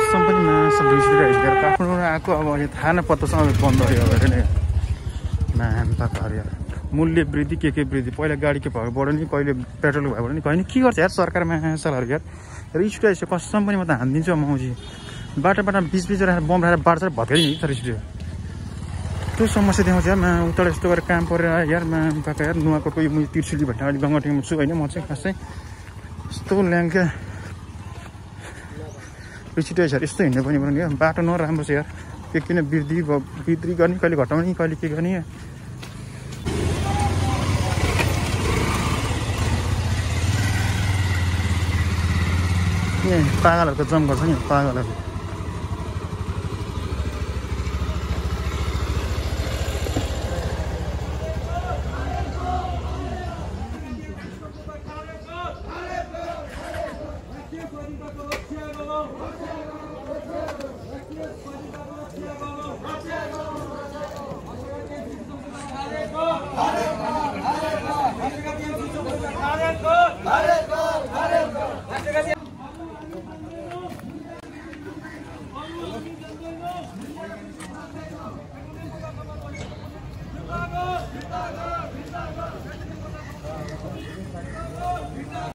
कसम पनि मासु दुई सय रुपियाँ हिँडेर काठमाडौँ आएको अब अहिले थाहा न अब बन्द भयो अरे नै म्याम त मूल्य वृद्धि के के वृद्धि पहिला गाडीको भाउबाट नि कहिले पेट्रोलको भाउबाट नि कहिले के गर्छ यार सरकार मासलहरू यार रिस उठाएछ कसम पनि म त हानिदिन्छु मौजी बाटो बाटो बिच बिच राखेर बम राखेर बाटो चाहिँ भत्काइ नि त रिस त्यो समस्या देखाउँछ यार मा उता यस्तो गरेर काम परेर यार मा काका यार नुवाकोटको यो म तिर्सिली भन्ने अलिक गङ्गटीमा छु होइन म चाहिँ खास यस्तो ल्याङ्का रिसिटेज यार यस्तो हिँड्नु पनि पर्ने बाटो नराम्रो छ यार। के किन वृद्धि वृद्धि गर्ने कहिले घटाउने कहिले के गर्ने ए पागलहरूको जम गर्छ नि पागलहरू। Yeah.